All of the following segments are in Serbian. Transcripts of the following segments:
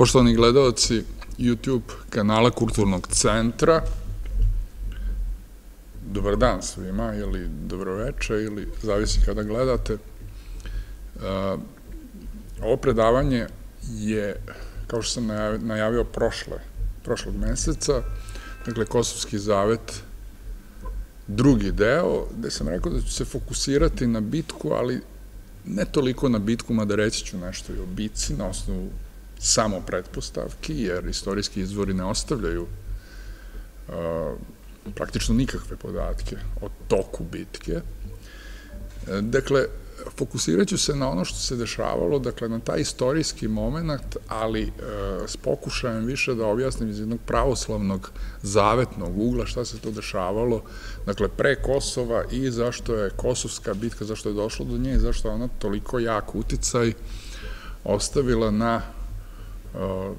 Poštovani gledalci YouTube kanala Kulturnog centra, dobar dan svima ili dobroveče ili zavisi kada gledate. Ovo predavanje je, kao što sam najavio prošle, prošlog meseca, dakle Kosovski zavet, drugi deo, gde sam rekao da ću se fokusirati na bitku, ali ne toliko na bitku, mada reći ću nešto i o bitci na osnovu samo pretpostavki, jer istorijski izvori ne ostavljaju uh, praktično nikakve podatke o toku bitke. Dakle, fokusirat ću se na ono što se dešavalo, dakle, na taj istorijski moment, ali e, s pokušajem više da objasnim iz jednog pravoslavnog zavetnog ugla šta se to dešavalo, dakle, pre Kosova i zašto je Kosovska bitka, zašto je došlo do nje i zašto je ona toliko jak uticaj ostavila na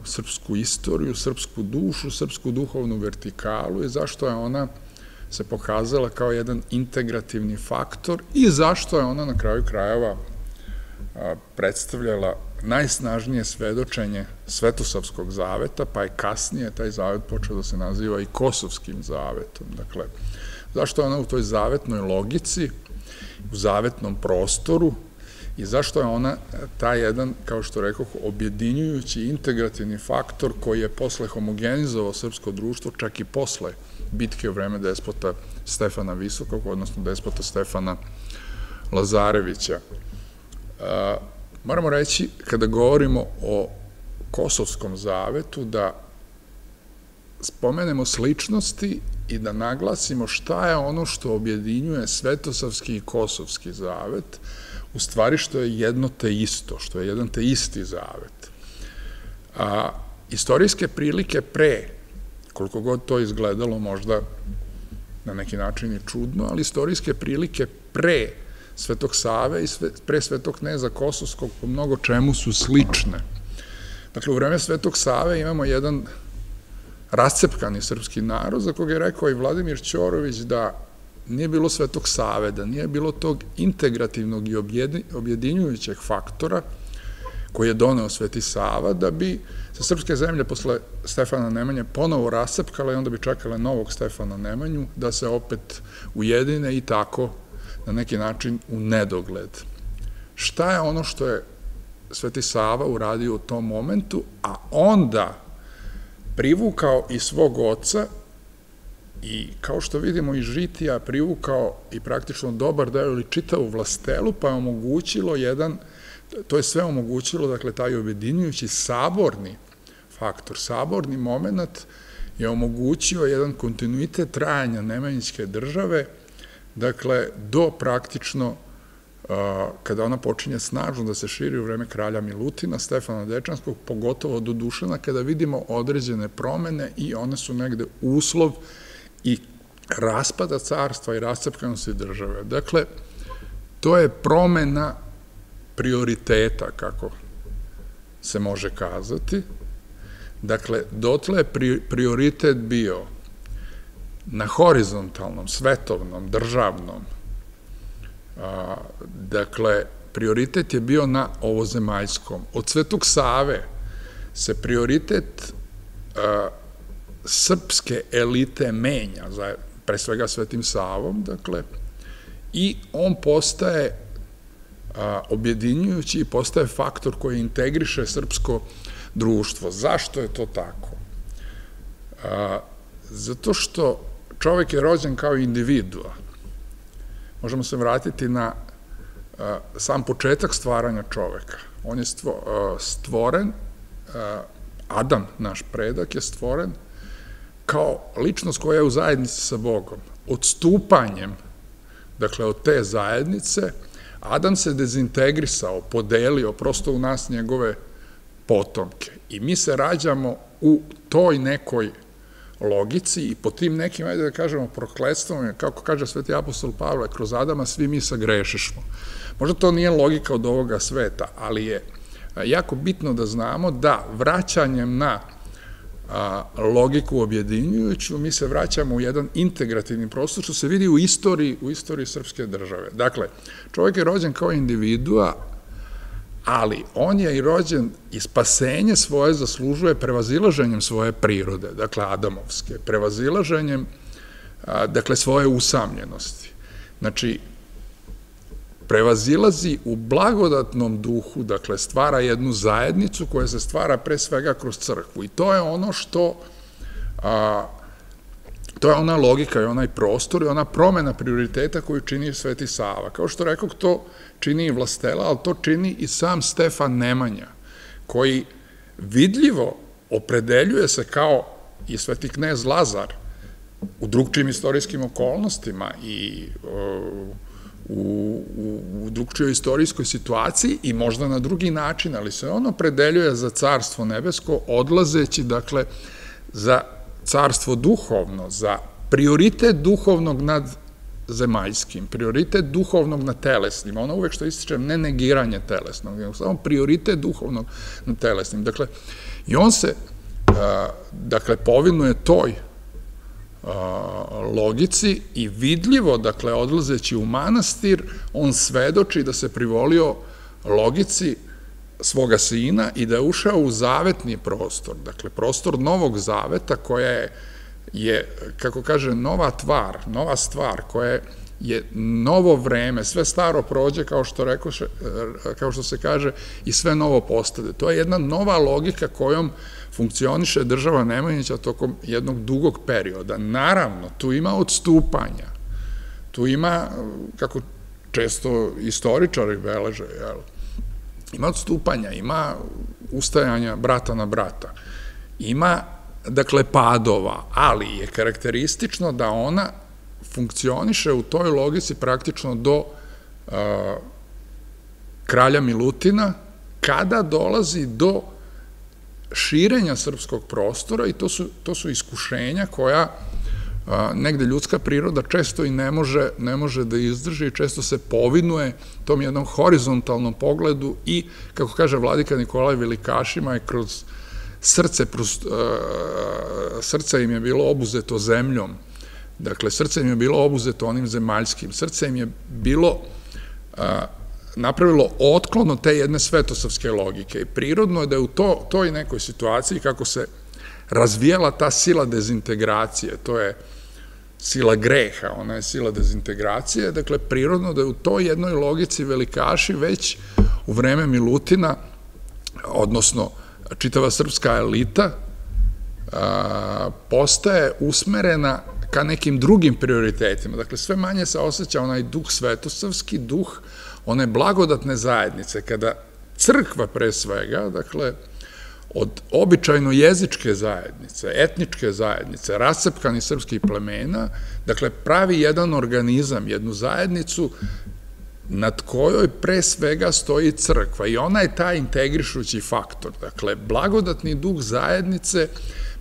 srpsku istoriju, srpsku dušu, srpsku duhovnu vertikalu i zašto je ona se pokazala kao jedan integrativni faktor i zašto je ona na kraju krajeva predstavljala najsnažnije svedočenje Svetosavskog zaveta, pa je kasnije taj zavet počeo da se naziva i Kosovskim zavetom. Dakle, zašto je ona u toj zavetnoj logici, u zavetnom prostoru, i zašto je ona taj jedan, kao što rekoh, objedinjujući integrativni faktor koji je posle homogenizovao srpsko društvo, čak i posle bitke u vreme despota Stefana Visokog, odnosno despota Stefana Lazarevića. Moramo reći, kada govorimo o Kosovskom zavetu, da spomenemo sličnosti i da naglasimo šta je ono što objedinjuje Svetosavski i Kosovski zavet, u stvari što je jedno te isto, što je jedan te isti zavet. A istorijske prilike pre, koliko god to izgledalo možda na neki način i čudno, ali istorijske prilike pre Svetog Save i pre Svetog Kneza Kosovskog po mnogo čemu su slične. Dakle, u vreme Svetog Save imamo jedan rascepkani srpski narod, za koga je rekao i Vladimir Ćorović da nije bilo Svetog Save, da nije bilo tog integrativnog i objedinjujućeg faktora koji je doneo Sveti Sava, da bi se srpske zemlje posle Stefana Nemanje ponovo rasepkale i onda bi čekale novog Stefana Nemanju da se opet ujedine i tako na neki način u nedogled. Šta je ono što je Sveti Sava uradio u tom momentu, a onda privukao i svog oca i kao što vidimo i Žitija privukao i praktično dobar deo ili čitavu vlastelu, pa je omogućilo jedan, to je sve omogućilo, dakle, taj objedinjujući saborni faktor, saborni moment je omogućio jedan kontinuitet trajanja Nemanjićke države, dakle, do praktično kada ona počinje snažno da se širi u vreme kralja Milutina, Stefana Dečanskog, pogotovo do Dušana, kada vidimo određene promene i one su negde uslov i raspada carstva i rascepkanosti države. Dakle, to je promena prioriteta, kako se može kazati. Dakle, dotle je prioritet bio na horizontalnom, svetovnom, državnom. Dakle, prioritet je bio na ovozemaljskom. Od Svetog Save se prioritet srpske elite menja, pre svega Svetim Savom, dakle, i on postaje objedinjujući i postaje faktor koji integriše srpsko društvo. Zašto je to tako? zato što čovek je rođen kao individua. Možemo se vratiti na sam početak stvaranja čoveka. On je stvoren, Adam, naš predak, je stvoren kao ličnost koja je u zajednici sa Bogom, odstupanjem, dakle, od te zajednice, Adam se dezintegrisao, podelio prosto u nas njegove potomke. I mi se rađamo u toj nekoj logici i po tim nekim, ajde da kažemo, prokledstvom, kako kaže sveti apostol Pavle, kroz Adama svi mi sagrešišmo. Možda to nije logika od ovoga sveta, ali je jako bitno da znamo da vraćanjem na logiku objedinjujuću, mi se vraćamo u jedan integrativni prostor, što se vidi u istoriji, u istoriji srpske države. Dakle, čovjek je rođen kao individua, ali on je i rođen i spasenje svoje zaslužuje prevazilaženjem svoje prirode, dakle Adamovske, prevazilaženjem dakle svoje usamljenosti. Znači, prevazilazi u blagodatnom duhu, dakle stvara jednu zajednicu koja se stvara pre svega kroz crkvu i to je ono što to je ona logika i onaj prostor i ona promena prioriteta koju čini Sveti Sava. Kao što rekao, to čini i Vlastela, ali to čini i sam Stefan Nemanja, koji vidljivo opredeljuje se kao i Sveti knez Lazar u drugčijim istorijskim okolnostima i u, u, u drugčijoj istorijskoj situaciji i možda na drugi način, ali se ono predeljuje za carstvo nebesko, odlazeći, dakle, za carstvo duhovno, za prioritet duhovnog nad zemaljskim, prioritet duhovnog nad telesnim, ono uvek što ističem, ne negiranje telesnog, nego samo prioritet duhovnog nad telesnim. Dakle, i on se, dakle, povinuje toj logici i vidljivo, dakle, odlazeći u manastir, on svedoči da se privolio logici svoga sina i da je ušao u zavetni prostor, dakle, prostor novog zaveta koja je, je kako kaže, nova tvar, nova stvar, koja je je novo vreme, sve staro prođe, kao što, rekoše, kao što se kaže, i sve novo postade. To je jedna nova logika kojom funkcioniše država Nemanjića tokom jednog dugog perioda. Naravno, tu ima odstupanja, tu ima, kako često istoričari beleže, jel, ima odstupanja, ima ustajanja brata na brata, ima, dakle, padova, ali je karakteristično da ona funkcioniše u toj logici praktično do kralja Milutina, kada dolazi do širenja srpskog prostora i to su, to su iskušenja koja negde ljudska priroda često i ne može, ne može da izdrži i često se povinuje tom jednom horizontalnom pogledu i, kako kaže vladika Nikolaj Velikašima, je kroz srce, srce im je bilo obuzeto zemljom, dakle, srce im je bilo obuzeto onim zemaljskim, srce im je bilo napravilo otklon od te jedne svetosavske logike i prirodno je da je u to, toj nekoj situaciji kako se razvijala ta sila dezintegracije, to je sila greha, ona je sila dezintegracije, dakle, prirodno da je u toj jednoj logici velikaši već u vreme Milutina, odnosno čitava srpska elita, postaje usmerena ka nekim drugim prioritetima. Dakle, sve manje se osjeća onaj duh svetosavski, duh one blagodatne zajednice, kada crkva pre svega, dakle, od običajno jezičke zajednice, etničke zajednice, rascepkani srpskih plemena, dakle, pravi jedan organizam, jednu zajednicu nad kojoj pre svega stoji crkva i ona je taj integrišući faktor. Dakle, blagodatni duh zajednice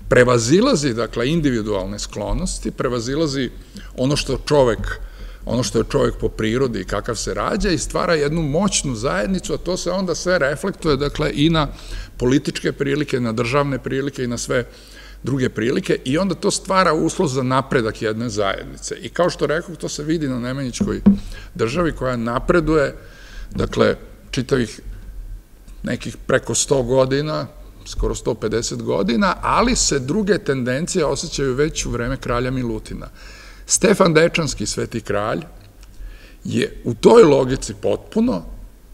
prevazilazi, dakle, individualne sklonosti, prevazilazi ono što čovek ono što je čovjek po prirodi i kakav se rađa i stvara jednu moćnu zajednicu, a to se onda sve reflektuje, dakle, i na političke prilike, na državne prilike i na sve druge prilike i onda to stvara uslov za napredak jedne zajednice. I kao što rekao, to se vidi na Nemanjičkoj državi koja napreduje, dakle, čitavih nekih preko 100 godina, skoro 150 godina, ali se druge tendencije osjećaju već u vreme kralja Milutina. Stefan Dečanski, sveti kralj, je u toj logici potpuno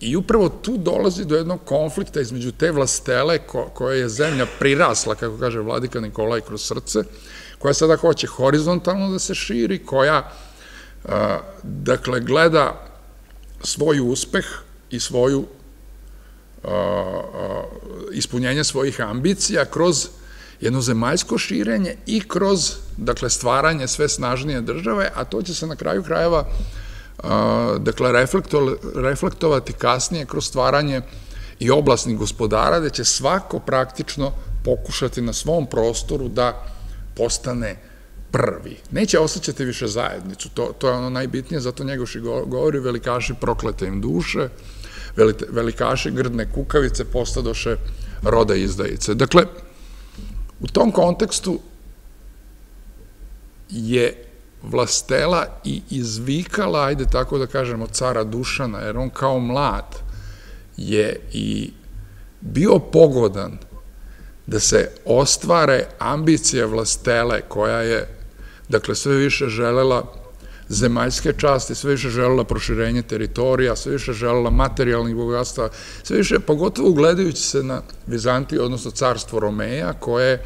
i upravo tu dolazi do jednog konflikta između te vlastele koja je zemlja prirasla, kako kaže vladika Nikolaj, kroz srce, koja sada hoće horizontalno da se širi, koja, dakle, gleda svoj uspeh i svoju ispunjenje svojih ambicija kroz jedno zemaljsko širenje i kroz, dakle, stvaranje sve snažnije države, a to će se na kraju krajeva, dakle, reflektovati kasnije kroz stvaranje i oblasnih gospodara, da će svako praktično pokušati na svom prostoru da postane prvi. Neće osjećati više zajednicu, to, to je ono najbitnije, zato Njegoši govori velikaši proklete im duše, velikaši grdne kukavice postadoše roda izdajice. Dakle, U tom kontekstu je vlastela i izvikala, ajde tako da kažemo, cara Dušana, jer on kao mlad je i bio pogodan da se ostvare ambicije vlastele koja je, dakle, sve više želela zemaljske časti, sve više želela proširenje teritorija, sve više želela materijalnih bogatstva, sve više, pogotovo gledajući se na Vizantiju, odnosno carstvo Romeja, koje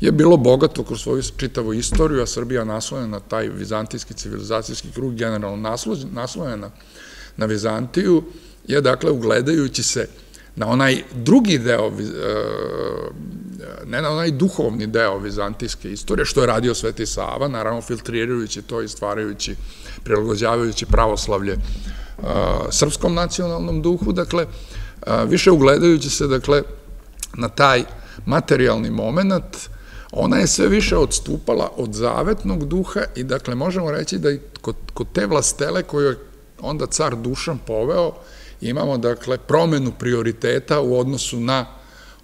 je bilo bogato kroz svoju čitavu istoriju, a Srbija naslonjena na taj vizantijski civilizacijski krug, generalno naslonjena na Vizantiju, je dakle, ugledajući se na onaj drugi deo, e, ne na onaj duhovni deo vizantijske istorije, što je radio Sveti Sava, naravno filtrirajući to i stvarajući, prilagođavajući pravoslavlje e, srpskom nacionalnom duhu, dakle, e, više ugledajući se, dakle, na taj materijalni moment, ona je sve više odstupala od zavetnog duha i, dakle, možemo reći da i kod, kod te vlastele koju je onda car Dušan poveo, imamo, dakle, promenu prioriteta u odnosu na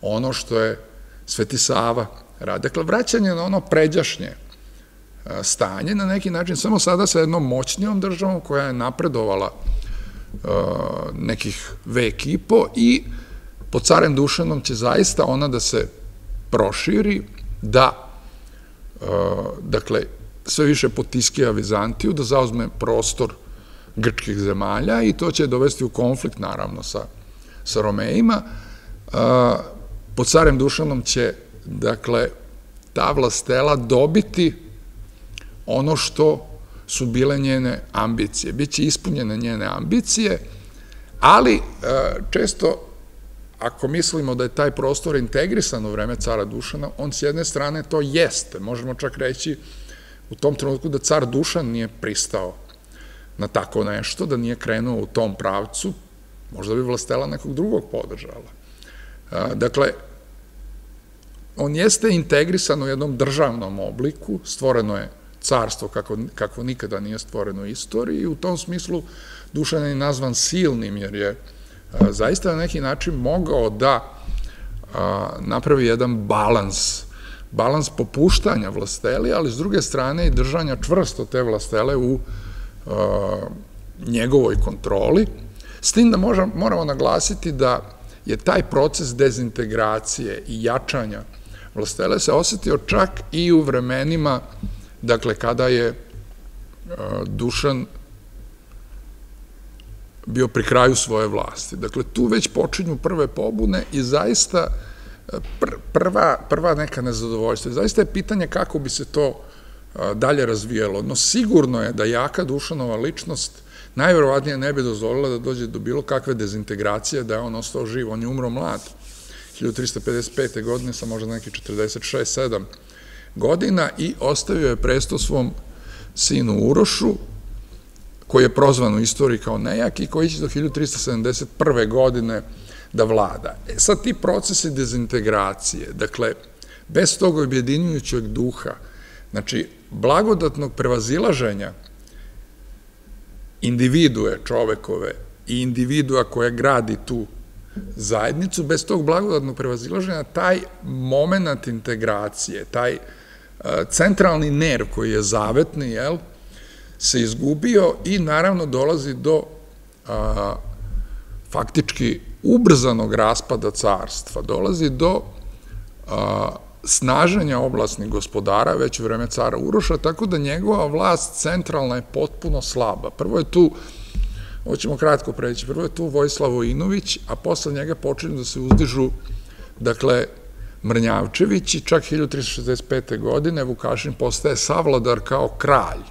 ono što je Sveti Sava radi. Dakle, vraćanje na ono pređašnje e, stanje, na neki način, samo sada sa jednom moćnijom državom koja je napredovala e, nekih vek i po i pod carem Dušanom će zaista ona da se proširi, da, e, dakle, sve više potiskija Vizantiju, da zauzme prostor grčkih zemalja i to će dovesti u konflikt, naravno, sa, sa Romejima. Pod carem Dušanom će, dakle, ta vlastela dobiti ono što su bile njene ambicije. Biće ispunjene njene ambicije, ali često, ako mislimo da je taj prostor integrisan u vreme cara Dušana, on s jedne strane to jeste. Možemo čak reći u tom trenutku da car Dušan nije pristao na tako nešto, da nije krenuo u tom pravcu, možda bi vlastela nekog drugog podržala. Dakle, on jeste integrisan u jednom državnom obliku, stvoreno je carstvo kako, kako nikada nije stvoreno u istoriji i u tom smislu Dušan je nazvan silnim, jer je zaista na neki način mogao da napravi jedan balans, balans popuštanja vlasteli, ali s druge strane i držanja čvrsto te vlastele u njegovoj kontroli, s tim da moramo naglasiti da je taj proces dezintegracije i jačanja vlastele se osetio čak i u vremenima, dakle, kada je Dušan bio pri kraju svoje vlasti. Dakle, tu već počinju prve pobune i zaista prva, prva neka nezadovoljstva. Zaista je pitanje kako bi se to dalje razvijalo. No sigurno je da jaka Dušanova ličnost najverovatnije ne bi dozvolila da dođe do bilo kakve dezintegracije, da je on ostao živ. On je umro mlad, 1355. godine, sa možda neki 46-7 godina i ostavio je presto svom sinu Urošu, koji je prozvan u istoriji kao nejak i koji će do 1371. godine da vlada. E, sad ti procesi dezintegracije, dakle, bez tog objedinjujućeg duha, znači, blagodatnog prevazilaženja individue čovekove i individua koja gradi tu zajednicu, bez tog blagodatnog prevazilaženja, taj moment integracije, taj e, centralni nerv koji je zavetni, jel, se izgubio i naravno dolazi do faktički ubrzanog raspada carstva, dolazi do a, snaženja oblasnih gospodara već vreme cara Uroša, tako da njegova vlast centralna je potpuno slaba. Prvo je tu, ovo ćemo kratko preći, prvo je tu Vojislav Vojinović, a posle njega počinju da se uzdižu, dakle, Mrnjavčević i čak 1365. godine Vukašin postaje savladar kao kralj.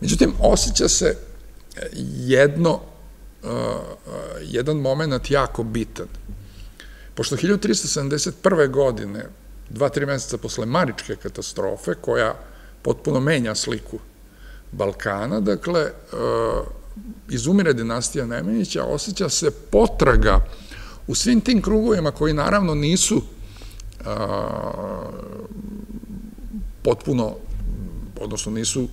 Međutim, osjeća se jedno, uh, jedan moment jako bitan. Pošto 1371. godine dva, tri meseca posle Maričke katastrofe, koja potpuno menja sliku Balkana, dakle, e, izumire dinastija Nemanjića, osjeća se potraga u svim tim krugovima koji naravno nisu e, potpuno, odnosno nisu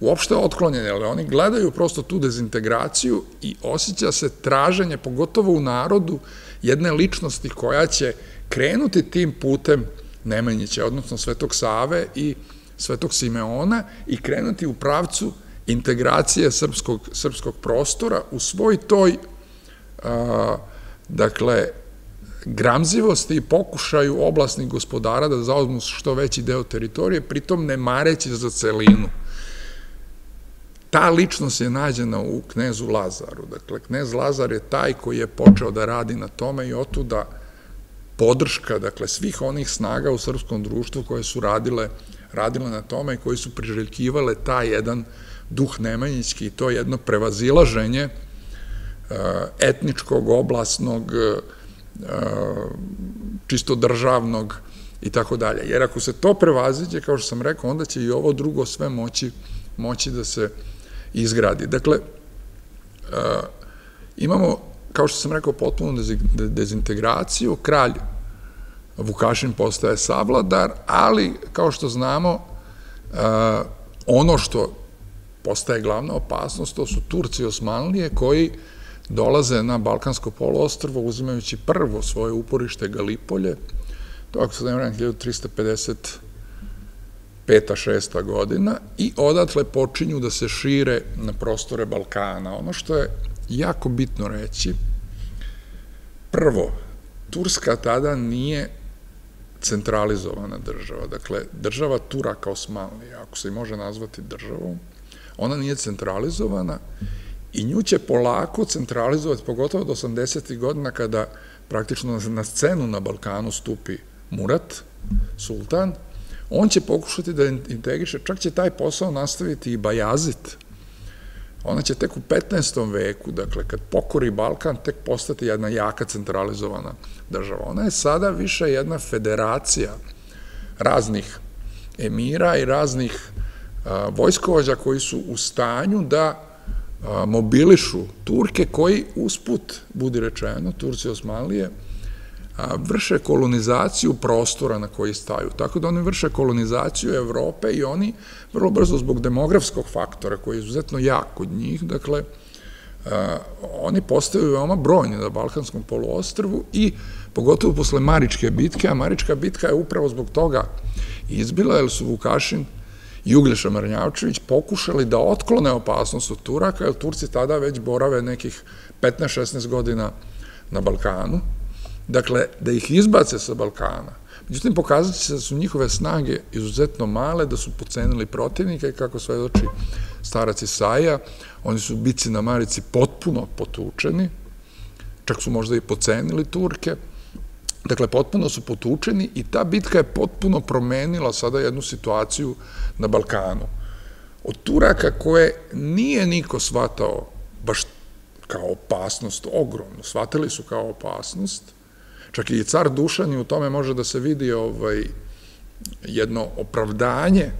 uopšte otklonjeni, ali oni gledaju prosto tu dezintegraciju i osjeća se traženje, pogotovo u narodu, jedne ličnosti koja će krenuti tim putem Nemanjića, odnosno Svetog Save i Svetog Simeona i krenuti u pravcu integracije srpskog, srpskog prostora u svoj toj dakle, gramzivosti i pokušaju oblasnih gospodara da zauzmu što veći deo teritorije, pritom ne mareći za celinu. Ta ličnost je nađena u knezu Lazaru. Dakle, knez Lazar je taj koji je počeo da radi na tome i otuda podrška, dakle, svih onih snaga u srpskom društvu koje su radile, radile na tome i koji su priželjkivale taj jedan duh nemanjićki i to jedno prevazilaženje e, etničkog, oblasnog, e, čisto državnog i tako dalje. Jer ako se to prevaziđe, kao što sam rekao, onda će i ovo drugo sve moći, moći da se izgradi. Dakle, imamo, kao što sam rekao, potpuno dezintegraciju, kralj Vukašin postaje savladar, ali, kao što znamo, ono što postaje glavna opasnost, to su Turci i Osmanlije, koji dolaze na Balkansko poluostrvo uzimajući prvo svoje uporište Galipolje, to ako se ne vrem 1355. 6. godina i odatle počinju da se šire na prostore Balkana. Ono što je jako bitno reći, prvo, Turska tada nije centralizovana država, dakle, država Turaka Osmanlija, ako se i može nazvati državom, ona nije centralizovana i nju će polako centralizovati, pogotovo do 80. godina kada praktično na scenu na Balkanu stupi Murat, sultan, on će pokušati da integriše, čak će taj posao nastaviti i Bajazit. Ona će tek u 15. veku, dakle, kad pokori Balkan, tek postati jedna jaka centralizovana država. Ona je sada više jedna federacija raznih emira i raznih vojskovođa koji su u stanju da mobilišu Turke koji usput, budi rečeno, Turci Osmanlije, vrše kolonizaciju prostora na koji staju. Tako da oni vrše kolonizaciju Evrope i oni vrlo brzo zbog demografskog faktora koji je izuzetno jak kod njih, dakle, oni postaju veoma brojni na Balkanskom poluostrvu i pogotovo posle Maričke bitke, a Marička bitka je upravo zbog toga izbila, jer su Vukašin i Uglješa Mrnjavčević pokušali da otklone opasnost od Turaka, jer Turci tada već borave nekih 15-16 godina na Balkanu, dakle, da ih izbace sa Balkana. Međutim, pokazat će se da su njihove snage izuzetno male, da su pocenili protivnika i kako svedoči starac Isaija, oni su bici na Marici potpuno potučeni, čak su možda i pocenili Turke, Dakle, potpuno su potučeni i ta bitka je potpuno promenila sada jednu situaciju na Balkanu. Od Turaka koje nije niko shvatao baš kao opasnost, ogromno, shvatili su kao opasnost, čak i car Dušan i u tome može da se vidi ovaj, jedno opravdanje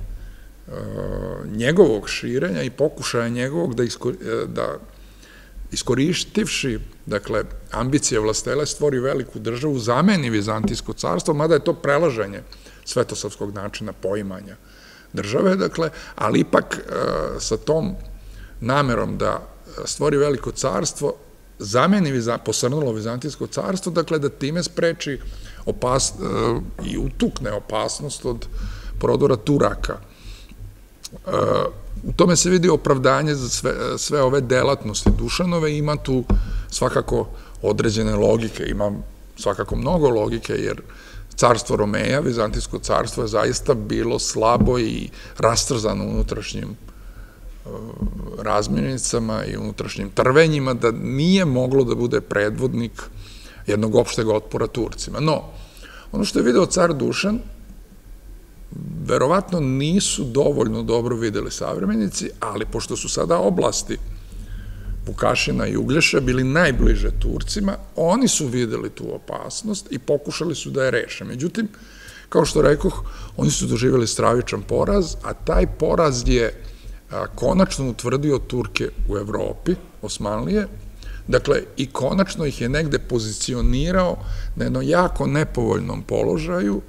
uh, njegovog širenja i pokušaja njegovog da, isko, da iskorištivši, dakle, ambicije vlastele, stvori veliku državu, zameni Vizantijsko carstvo, mada je to prelaženje svetosavskog načina poimanja države, dakle, ali ipak e, sa tom namerom da stvori veliko carstvo, zameni posrnulo Vizantijsko carstvo, dakle, da time spreči opas, e, i utukne opasnost od prodora Turaka. E, U tome se vidi opravdanje za sve, sve ove delatnosti Dušanove, ima tu svakako određene logike, ima svakako mnogo logike, jer carstvo Romeja, Vizantijsko carstvo je zaista bilo slabo i rastrzano unutrašnjim razmjenicama i unutrašnjim trvenjima, da nije moglo da bude predvodnik jednog opšteg otpora Turcima. No, ono što je video car Dušan, verovatno nisu dovoljno dobro videli savremenici, ali pošto su sada oblasti Vukašina i Uglješa bili najbliže Turcima, oni su videli tu opasnost i pokušali su da je reše. Međutim, kao što rekoh, oni su doživjeli stravičan poraz, a taj poraz je konačno utvrdio Turke u Evropi, Osmanlije, dakle, i konačno ih je negde pozicionirao na jednom jako nepovoljnom položaju,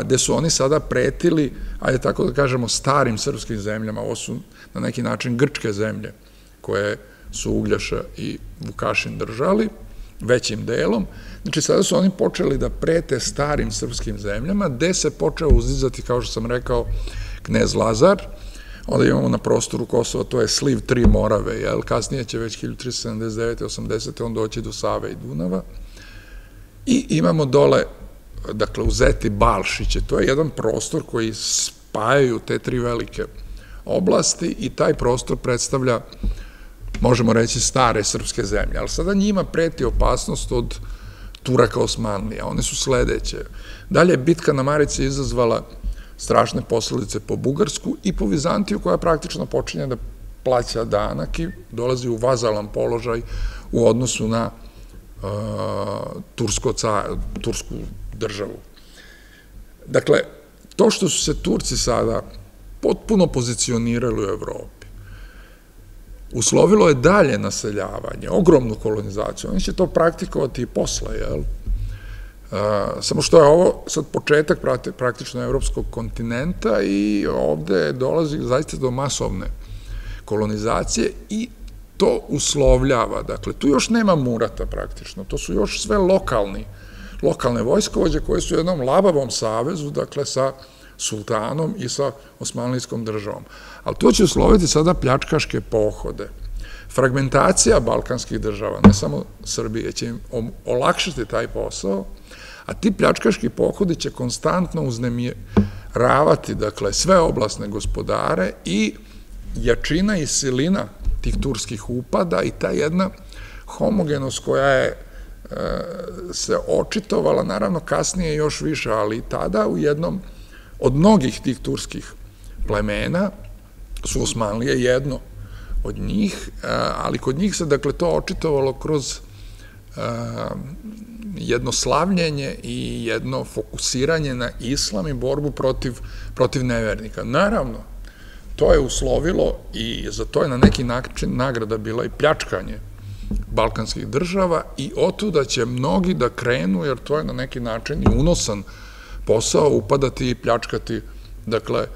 gde su oni sada pretili, ajde tako da kažemo, starim srpskim zemljama, ovo su na neki način grčke zemlje, koje su Ugljaša i Vukašin držali, većim delom. Znači, sada su oni počeli da prete starim srpskim zemljama, gde se počeo uzizati, kao što sam rekao, knez Lazar, Onda imamo na prostoru Kosova, to je sliv tri Morave, jel? kasnije će već 1379. 80. on doći do Save i Dunava. I imamo dole, dakle, uzeti Balšiće, to je jedan prostor koji spajaju te tri velike oblasti i taj prostor predstavlja, možemo reći, stare srpske zemlje. Ali sada njima preti opasnost od Turaka Osmanlija. One su sledeće. Dalje, bitka na Marici izazvala strašne posledice po Bugarsku i po Vizantiju, koja praktično počinje da plaća danak i dolazi u vazalan položaj u odnosu na uh, tursku državu. Dakle, to što su se Turci sada potpuno pozicionirali u Evropi, uslovilo je dalje naseljavanje, ogromnu kolonizaciju. Oni će to praktikovati i posle, jel? Samo što je ovo sad početak praktično evropskog kontinenta i ovde dolazi zaista do masovne kolonizacije i to uslovljava. Dakle, tu još nema murata praktično, to su još sve lokalni, lokalne vojskovođe koje su u jednom labavom savezu, dakle, sa sultanom i sa osmanlijskom državom. Ali to će usloviti sada pljačkaške pohode. Fragmentacija balkanskih država, ne samo Srbije, će im olakšati taj posao, a ti pljačkaški pohodi će konstantno uznemiravati, dakle, sve oblasne gospodare i jačina i silina tih turskih upada i ta jedna homogenost koja je e, se očitovala, naravno kasnije još više, ali tada u jednom od mnogih tih turskih plemena su Osmanlije jedno od njih, e, ali kod njih se, dakle, to očitovalo kroz e, jedno slavljenje i jedno fokusiranje na islam i borbu protiv, protiv nevernika. Naravno, to je uslovilo i za to je na neki način nagrada bila i pljačkanje balkanskih država i otuda će mnogi da krenu, jer to je na neki način i unosan posao upadati i pljačkati, dakle,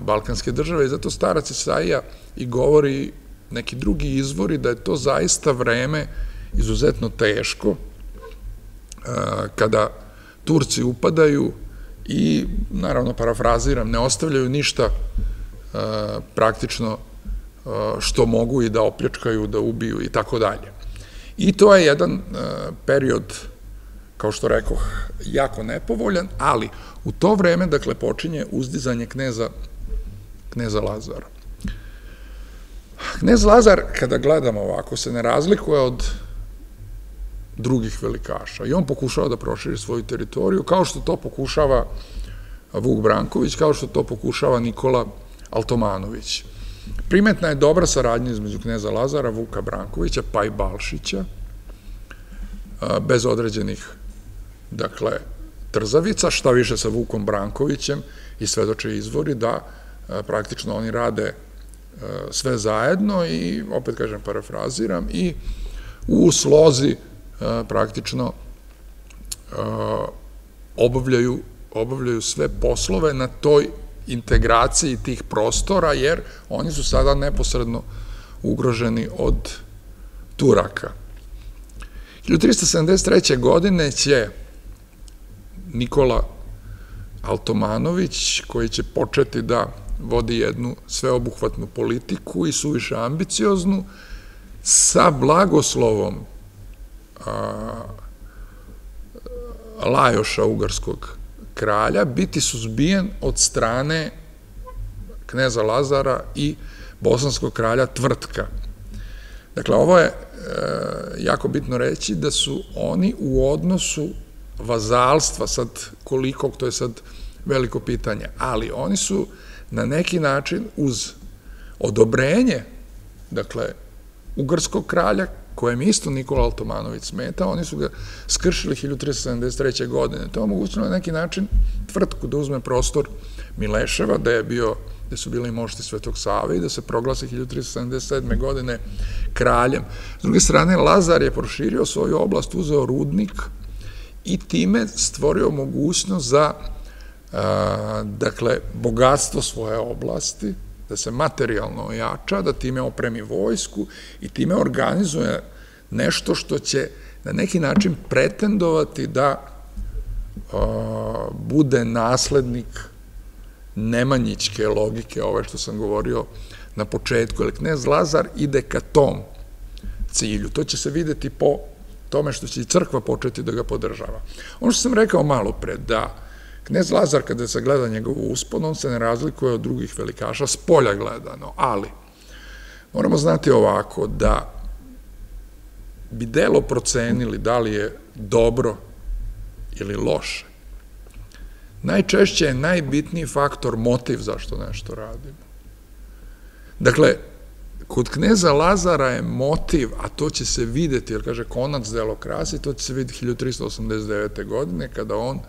balkanske države i zato starac Isaija i govori neki drugi izvori da je to zaista vreme izuzetno teško, kada Turci upadaju i, naravno, parafraziram, ne ostavljaju ništa praktično što mogu i da opljačkaju, da ubiju i tako dalje. I to je jedan period, kao što rekoh, jako nepovoljan, ali u to vreme, dakle, počinje uzdizanje kneza, kneza Lazara. Knez Lazar, kada gledamo ovako, se ne razlikuje od drugih velikaša. I on pokušava da proširi svoju teritoriju, kao što to pokušava Vuk Branković, kao što to pokušava Nikola Altomanović. Primetna je dobra saradnja između kneza Lazara, Vuka Brankovića, pa i Balšića, bez određenih, dakle, trzavica, šta više sa Vukom Brankovićem i svedoče izvori da praktično oni rade sve zajedno i, opet kažem, parafraziram, i u slozi praktično obavljaju, obavljaju sve poslove na toj integraciji tih prostora, jer oni su sada neposredno ugroženi od Turaka. 1373. godine će Nikola Altomanović, koji će početi da vodi jednu sveobuhvatnu politiku i suviše ambicioznu, sa blagoslovom Lajoša, ugarskog kralja, biti suzbijen od strane kneza Lazara i bosanskog kralja Tvrtka. Dakle, ovo je e, jako bitno reći da su oni u odnosu vazalstva, sad koliko, to je sad veliko pitanje, ali oni su na neki način uz odobrenje, dakle, ugarskog kralja, kojem isto Nikola Altomanović smeta, oni su ga skršili 1373. godine. To je omogućeno na neki način tvrtku da uzme prostor Mileševa, da je bio gde su bili mošti Svetog Save i da se proglase 1377. godine kraljem. S druge strane, Lazar je proširio svoju oblast, uzeo rudnik i time stvorio mogućnost za dakle, bogatstvo svoje oblasti, da se materijalno ojača, da time opremi vojsku i time organizuje nešto što će na neki način pretendovati da bude naslednik nemanjićke logike, ove što sam govorio na početku, jer knez Lazar ide ka tom cilju. To će se videti po tome što će i crkva početi da ga podržava. Ono što sam rekao malo pre, da knez Lazar, kada se gleda njegovu uspon, on se ne razlikuje od drugih velikaša, s polja gledano, ali moramo znati ovako, da bi delo procenili da li je dobro ili loše. Najčešće je najbitniji faktor motiv zašto nešto radimo. Dakle, kod kneza Lazara je motiv, a to će se videti, jer kaže konac delo krasi, to će se videti 1389. godine, kada on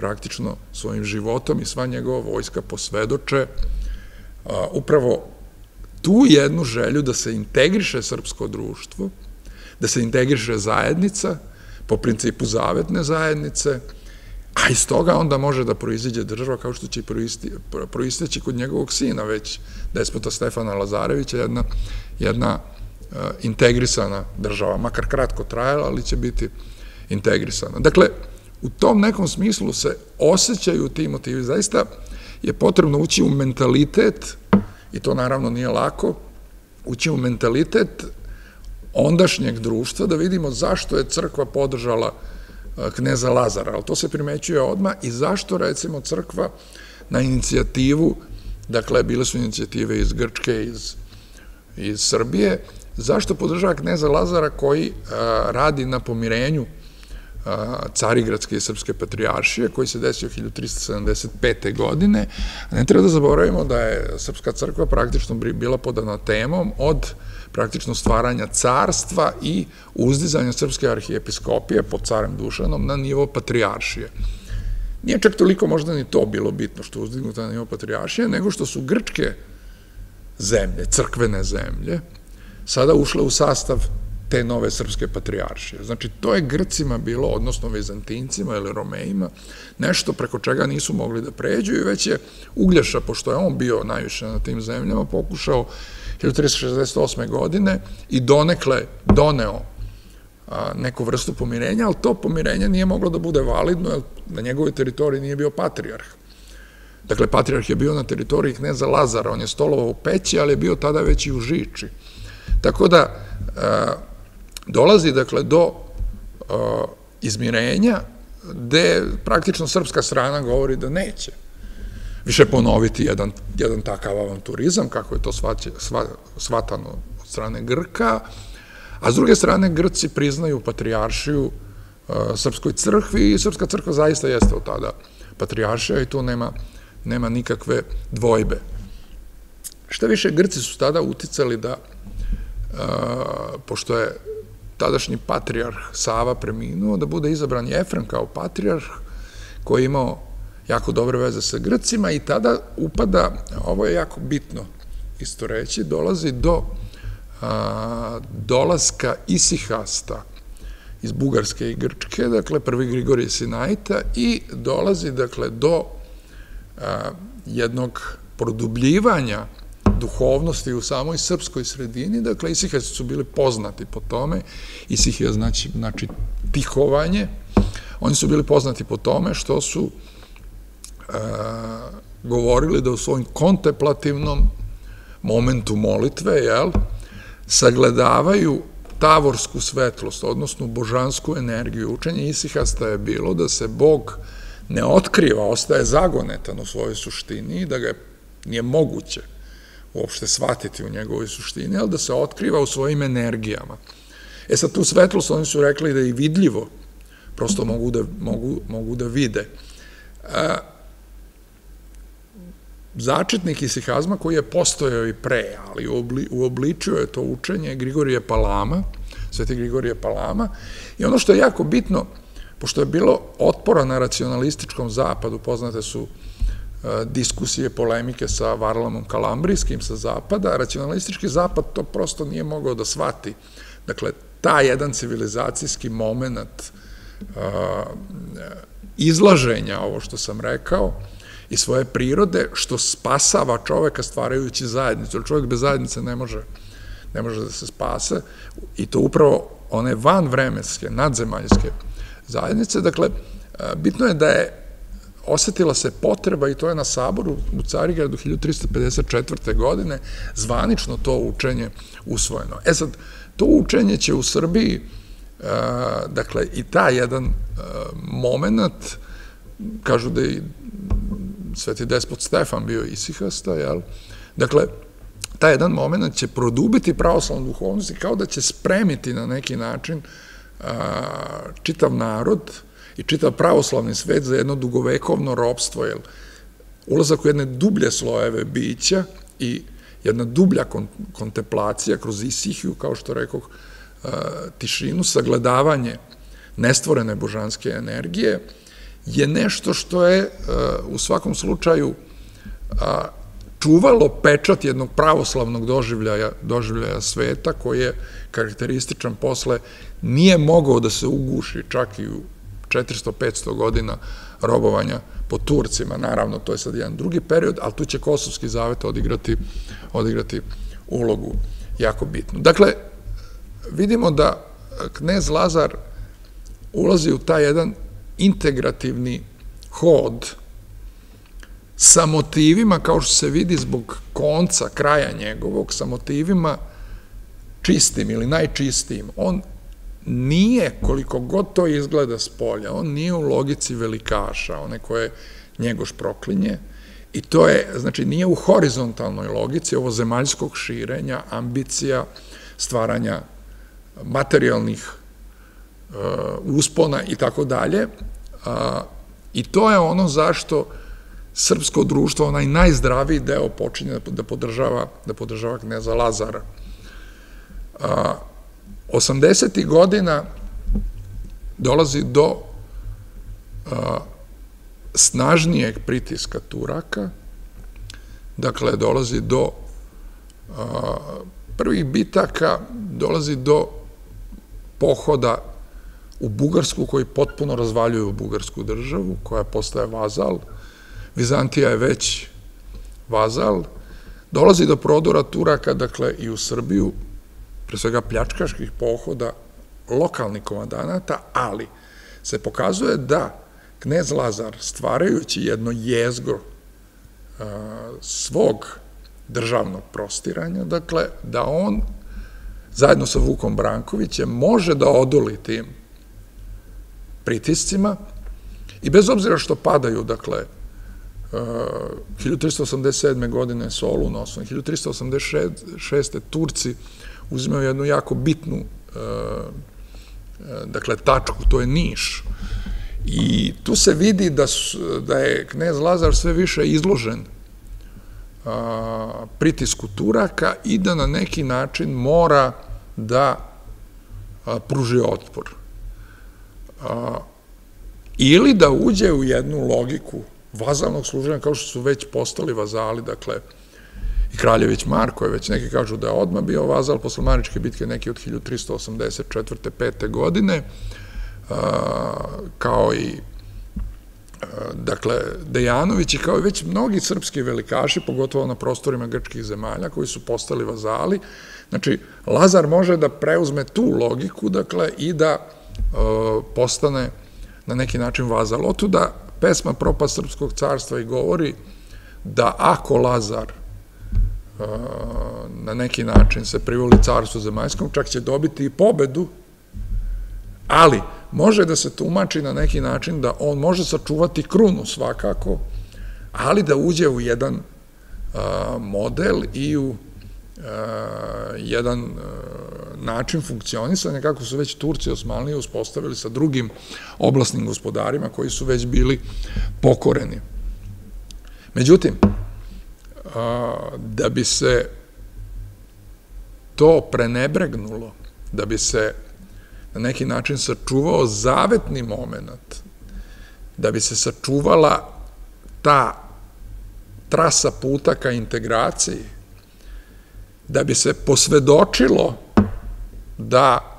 praktično svojim životom i sva njegova vojska posvedoče upravo tu jednu želju da se integriše srpsko društvo, da se integriše zajednica, po principu zavetne zajednice, a iz toga onda može da proiziđe država kao što će proisteći kod njegovog sina već despota Stefana Lazarevića, jedna, jedna uh, integrisana država, makar kratko trajala, ali će biti integrisana. Dakle, u tom nekom smislu se osjećaju ti motivi. Zaista je potrebno ući u mentalitet, i to naravno nije lako, ući u mentalitet ondašnjeg društva, da vidimo zašto je crkva podržala e, kneza Lazara, ali to se primećuje odmah i zašto, recimo, crkva na inicijativu, dakle, bile su inicijative iz Grčke, iz, iz Srbije, zašto podržava kneza Lazara koji e, radi na pomirenju Carigradske i Srpske patrijaršije, koji se desio 1375. godine. Ne treba da zaboravimo da je Srpska crkva praktično bila podana temom od praktično stvaranja carstva i uzdizanja srpske arhijepiskopije pod carem Dušanom na nivo patrijaršije. Nije čak toliko možda ni to bilo bitno što uzdignuta na nivo patrijaršije, nego što su grčke zemlje, crkvene zemlje, sada ušle u sastav te nove srpske patrijaršije. Znači, to je Grcima bilo, odnosno Vizantincima ili Romejima, nešto preko čega nisu mogli da pređu i već je Uglješa, pošto je on bio najviše na tim zemljama, pokušao 1368. godine i donekle doneo neku vrstu pomirenja, ali to pomirenje nije moglo da bude validno, jer na njegovoj teritoriji nije bio patrijarh. Dakle, patrijarh je bio na teritoriji kneza Lazara, on je stolovao u peći, ali je bio tada već i u Žiči. Tako da, dolazi, dakle, do izmirenja, gde praktično srpska strana govori da neće više ponoviti jedan, jedan takav avanturizam, kako je to shvatano od strane Grka, a s druge strane Grci priznaju patrijaršiju Srpskoj crkvi i Srpska crkva zaista jeste od tada patrijaršija i tu nema, nema nikakve dvojbe. Šta više, Grci su tada uticali da, pošto je tadašnji patrijarh Sava preminuo, da bude izabran Jefrem kao patrijarh, koji je imao jako dobre veze sa Grcima i tada upada, ovo je jako bitno isto reći, dolazi do dolaska Isihasta iz Bugarske i Grčke, dakle prvi Grigorije Sinajta i dolazi dakle do jednog produbljivanja duhovnosti u samoj srpskoj sredini, dakle Isihasti su bili poznati po tome, Isihija znači, znači tihovanje, oni su bili poznati po tome što su govorili da u svojim kontemplativnom momentu molitve, jel, sagledavaju tavorsku svetlost, odnosno božansku energiju. Učenje Isihasta je bilo da se Bog ne otkriva, ostaje zagonetan u svojoj suštini i da ga nije moguće uopšte shvatiti u njegovoj suštini, ali da se otkriva u svojim energijama. E sad, tu svetlost oni su rekli da je vidljivo, prosto mogu da, mogu, mogu da vide. A, začetnik isihazma koji je postojao i pre, ali uobličio je to učenje Grigorije Palama, sveti Grigorije Palama, i ono što je jako bitno, pošto je bilo otpora na racionalističkom zapadu, poznate su e, diskusije, polemike sa Varlamom Kalambrijskim sa zapada, racionalistički zapad to prosto nije mogao da shvati. Dakle, ta jedan civilizacijski moment e, izlaženja, ovo što sam rekao, i svoje prirode, što spasava čoveka stvarajući zajednicu, jer čovek bez zajednice ne može, ne može da se spase, i to upravo one vanvremenske, nadzemaljske zajednice. Dakle, bitno je da je osetila se potreba i to je na Saboru u Carigradu 1354. godine zvanično to učenje usvojeno. E sad, to učenje će u Srbiji, e, dakle, i ta jedan e, moment, kažu da je sveti despot Stefan bio isihasta, jel? Dakle, taj jedan moment će produbiti pravoslavnu duhovnost i kao da će spremiti na neki način čitav narod i čitav pravoslavni svet za jedno dugovekovno ropstvo, jer ulazak u jedne dublje slojeve bića i jedna dublja kontemplacija kroz isihiju, kao što rekao, tišinu, sagledavanje nestvorene božanske energije, je nešto što je u svakom slučaju čuvalo pečat jednog pravoslavnog doživljaja, doživljaja sveta koji je karakterističan posle, nije mogao da se uguši čak i u 400-500 godina robovanja po Turcima. Naravno, to je sad jedan drugi period, ali tu će Kosovski zavet odigrati, odigrati ulogu jako bitnu. Dakle, vidimo da knez Lazar ulazi u taj jedan integrativni hod sa motivima, kao što se vidi zbog konca, kraja njegovog, sa motivima čistim ili najčistijim. On nije, koliko god to izgleda s polja, on nije u logici velikaša, one koje njegoš proklinje, i to je, znači, nije u horizontalnoj logici ovo zemaljskog širenja, ambicija, stvaranja materijalnih uh, uspona i tako dalje, i to je ono zašto srpsko društvo, onaj najzdraviji deo počinje da podržava, da podržava kneza Lazara. 80. godina dolazi do snažnijeg pritiska Turaka, dakle, dolazi do prvih bitaka, dolazi do pohoda u Bugarsku, koji potpuno razvaljuju Bugarsku državu, koja postaje vazal, Vizantija je već vazal, dolazi do prodora Turaka, dakle, i u Srbiju, pre svega pljačkaških pohoda lokalnih komandanata, ali se pokazuje da knez Lazar, stvarajući jedno jezgro svog državnog prostiranja, dakle, da on, zajedno sa Vukom Brankovićem, može da odoli tim pritiscima i bez obzira što padaju, dakle, 1387. godine Solun osnovan, 1386. Turci uzimaju jednu jako bitnu e, e, dakle, tačku, to je Niš. I tu se vidi da, da je knez Lazar sve više izložen pritisku Turaka i da na neki način mora da pruži otpor. Ili da uđe u jednu logiku vazalnog služenja, kao što su već postali vazali, dakle, i Kraljević Marko je već neki kažu da je odmah bio vazal posle Maričke bitke neki od 1384. 5. godine, kao i dakle, Dejanović i kao i već mnogi srpski velikaši, pogotovo na prostorima grčkih zemalja, koji su postali vazali. Znači, Lazar može da preuzme tu logiku, dakle, i da postane na neki način vazal. Otuda pesma Propast Srpskog carstva i govori da ako Lazar na neki način se privoli carstvu zemaljskom, čak će dobiti i pobedu, ali može da se tumači na neki način da on može sačuvati krunu svakako, ali da uđe u jedan model i u jedan način funkcionisanja kako su već Turci Osmanlije uspostavili sa drugim oblasnim gospodarima koji su već bili pokoreni. Međutim, da bi se to prenebregnulo, da bi se na neki način sačuvao zavetni moment, da bi se sačuvala ta trasa puta ka integraciji, da bi se posvedočilo da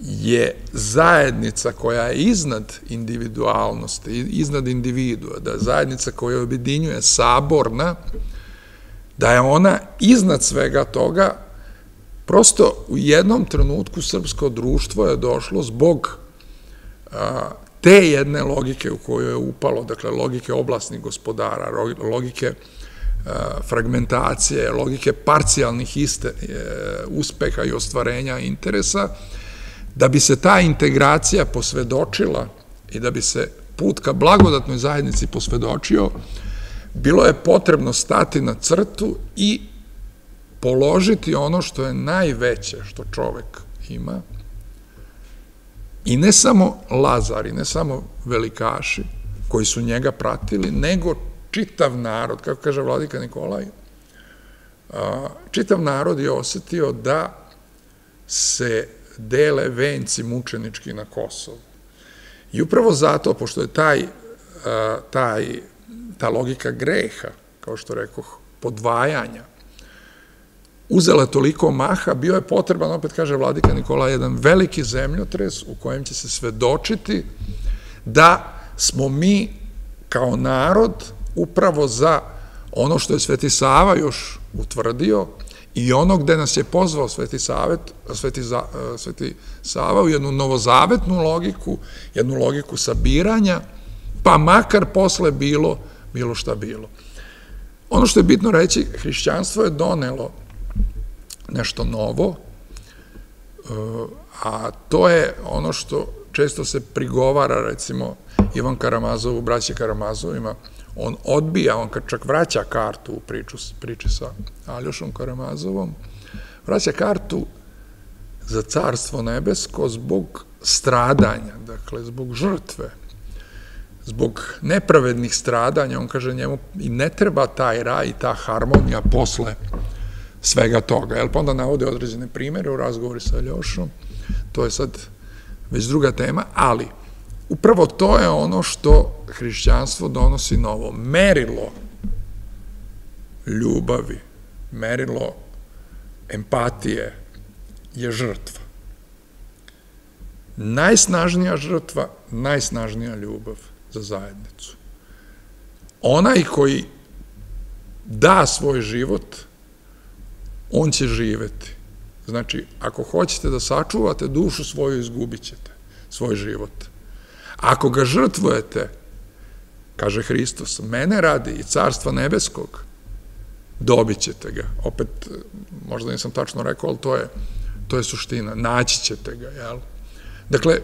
je zajednica koja je iznad individualnosti, iznad individua, da je zajednica koja objedinjuje saborna, da je ona iznad svega toga, prosto u jednom trenutku srpsko društvo je došlo zbog te jedne logike u kojoj je upalo, dakle, logike oblasnih gospodara, logike fragmentacije, logike parcijalnih e, uspeha i ostvarenja interesa, da bi se ta integracija posvedočila i da bi se put ka blagodatnoj zajednici posvedočio, bilo je potrebno stati na crtu i položiti ono što je najveće što čovek ima, I ne samo Lazar, i ne samo velikaši koji su njega pratili, nego čitav narod, kako kaže vladika Nikolaj, čitav narod je osetio da se dele venci mučenički na Kosovu. I upravo zato, pošto je taj, taj, ta logika greha, kao što rekoh, podvajanja, uzela toliko maha, bio je potreban, opet kaže vladika Nikola, jedan veliki zemljotres u kojem će se svedočiti da smo mi kao narod upravo za ono što je Sveti Sava još utvrdio i ono gde nas je pozvao Sveti, Savet, Sveti, Sveti Sava u jednu novozavetnu logiku, jednu logiku sabiranja, pa makar posle bilo, bilo šta bilo. Ono što je bitno reći, hrišćanstvo je donelo nešto novo, e, a to je ono što često se prigovara, recimo, Ivan Karamazovu, braće Karamazovima, on odbija, on kad čak vraća kartu u priču, priči sa Aljošom Karamazovom, vraća kartu za carstvo nebesko zbog stradanja, dakle, zbog žrtve, zbog nepravednih stradanja, on kaže njemu i ne treba taj raj i ta harmonija posle svega toga. Jel? Pa onda navode određene primere u razgovori sa Aljošom, to je sad već druga tema, ali upravo to je ono što hrišćanstvo donosi novo. Merilo ljubavi, merilo empatije je žrtva. Najsnažnija žrtva, najsnažnija ljubav za zajednicu. Onaj koji da svoj život, on će živeti. Znači, ako hoćete da sačuvate dušu svoju, izgubit ćete svoj život. Ako ga žrtvujete, kaže Hristos, mene radi i carstva nebeskog, dobit ćete ga. Opet, možda nisam tačno rekao, ali to je, to je suština, naći ćete ga, jel? Dakle,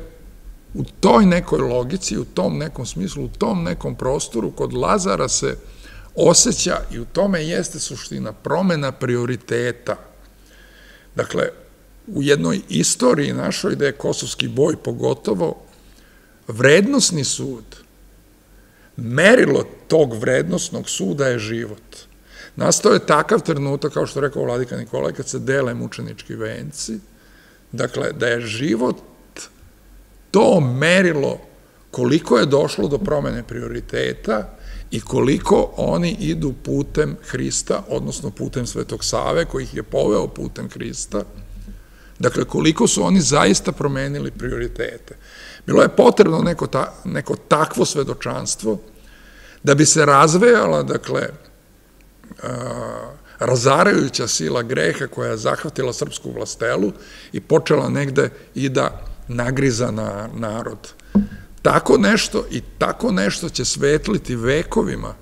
u toj nekoj logici, u tom nekom smislu, u tom nekom prostoru, kod Lazara se osjeća i u tome jeste suština promena prioriteta. Dakle, u jednoj istoriji našoj, da je kosovski boj pogotovo, vrednostni sud, merilo tog vrednostnog suda je život. Nastao je takav trenutak, kao što rekao Vladika Nikolaj, kad se dele mučenički venci, dakle, da je život to merilo koliko je došlo do promene prioriteta i koliko oni idu putem Hrista, odnosno putem Svetog Save, koji ih je poveo putem Hrista, dakle, koliko su oni zaista promenili prioritete. Bilo je potrebno neko, ta, neko takvo svedočanstvo da bi se razvejala, dakle, a, razarajuća sila greha koja je zahvatila srpsku vlastelu i počela negde i da nagriza na narod Tako nešto i tako nešto će svetliti vekovima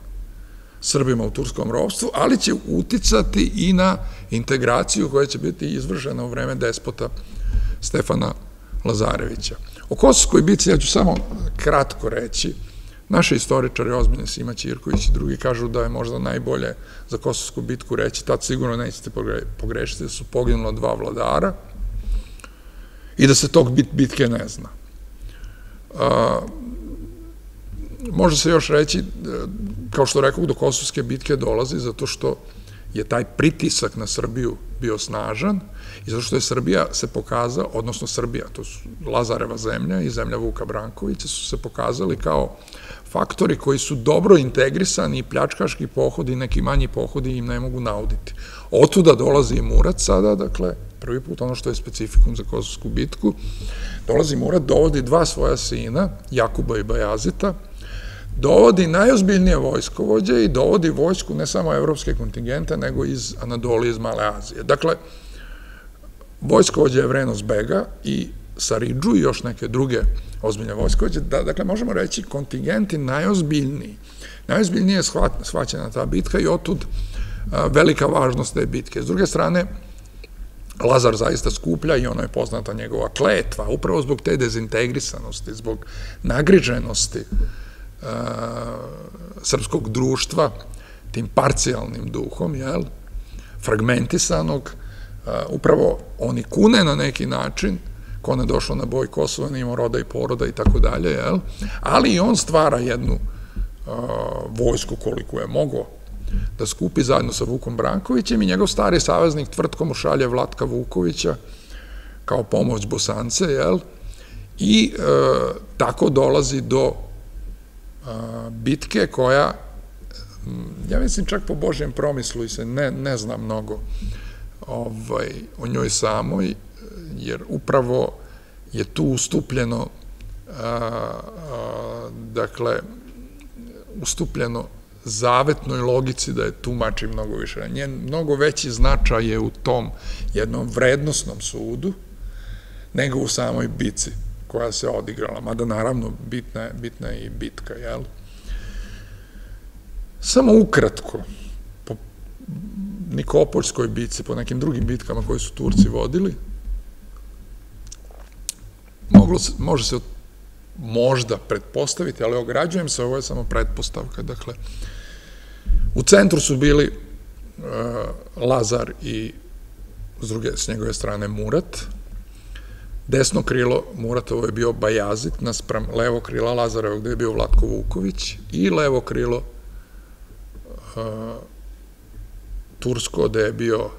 Srbima u turskom rovstvu, ali će uticati i na integraciju koja će biti izvršena u vreme despota Stefana Lazarevića. O Kosovskoj bici ja ću samo kratko reći. Naši istoričari, ozbiljni Sima Ćirković i drugi, kažu da je možda najbolje za Kosovsku bitku reći, tad sigurno nećete pogrešiti, da su poginula dva vladara i da se tog bitke ne zna. Može se još reći, e, kao što rekao, do Kosovske bitke dolazi zato što je taj pritisak na Srbiju bio snažan i zato što je Srbija se pokazala, odnosno Srbija, to su Lazareva zemlja i zemlja Vuka Brankovića, su se pokazali kao faktori koji su dobro integrisani i pljačkaški pohodi neki manji pohodi im ne mogu nauditi. Otuda dolazi i Murat sada, dakle, prvi put ono što je specifikum za Kosovsku bitku, dolazi Murat, dovodi dva svoja sina, Jakuba i Bajazita, dovodi najozbiljnije vojskovođe i dovodi vojsku ne samo evropske kontingente, nego iz Anadolije, iz Male Azije. Dakle, vojskovođe je Vrenos Bega i Saridžu i još neke druge ozbiljne vojskovođe, da, dakle, možemo reći kontingenti najozbiljniji. Najozbiljnije je shvaćena ta bitka i otud velika važnost te bitke. S druge strane, Lazar zaista skuplja i ono je poznata njegova kletva, upravo zbog te dezintegrisanosti, zbog nagriženosti srpskog društva, tim parcijalnim duhom, jel, fragmentisanog, upravo oni kune na neki način, ko ne došlo na boj Kosova, ne imao roda i poroda i tako dalje, jel, ali i on stvara jednu vojsku koliko je mogo da skupi zajedno sa Vukom Brankovićem i njegov stari saveznik tvrtkom ušalje Vlatka Vukovića kao pomoć Bosance, jel? I tako dolazi do bitke koja, ja mislim čak po Božjem promislu i se ne, ne zna mnogo ovaj, o njoj samoj, jer upravo je tu ustupljeno dakle, ustupljeno zavetnoj logici da je tumači mnogo više. Njen mnogo veći značaj je u tom jednom vrednostnom sudu nego u samoj bici koja se odigrala, mada naravno bitna je, bitna je i bitka, jel? Samo ukratko, po Nikopoljskoj bitci, po nekim drugim bitkama koje su Turci vodili, moglo se, može se možda pretpostaviti, ali ograđujem se, ovo je samo pretpostavka, dakle, u centru su bili uh, Lazar i s druge, s njegove strane Murat, desno krilo Muratovo je bio Bajazit, naspram levo krila Lazarevog gde je bio Vlatko Vuković i levo krilo uh, Tursko gde je bio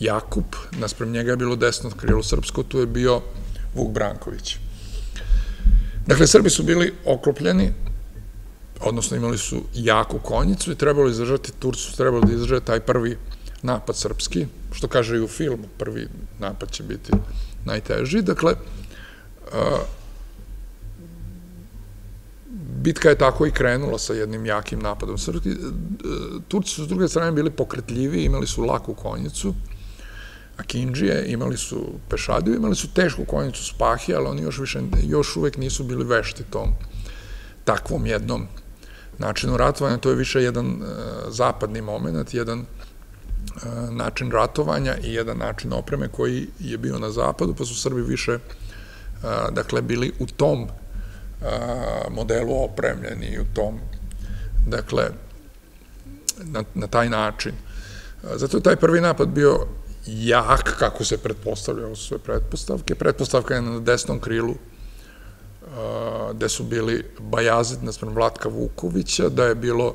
Jakub, naspram njega je bilo desno krilo Srpsko, tu je bio Vuk Branković. Dakle, Srbi su bili oklopljeni, odnosno imali su jaku konjicu i trebalo izdržati, Turci su trebali da izdrže taj prvi napad srpski, što kaže i u filmu, prvi napad će biti najteži. Dakle, bitka je tako i krenula sa jednim jakim napadom. E, Turci su s druge strane bili pokretljivi, imali su laku konjicu, Akinđije, imali su pešadiju, imali su tešku konjicu spahi, ali oni još, više, još uvek nisu bili vešti tom takvom jednom načinu ratovanja, to je više jedan uh, zapadni moment, jedan način ratovanja i jedan način opreme koji je bio na zapadu, pa su Srbi više, uh, dakle, bili u tom modelu opremljeni i u tom, dakle, na, na taj način. Zato je taj prvi napad bio jak, kako se pretpostavlja, ovo su sve pretpostavke. Pretpostavka je na desnom krilu gde su bili Bajazid naspram Vlatka Vukovića, da je bilo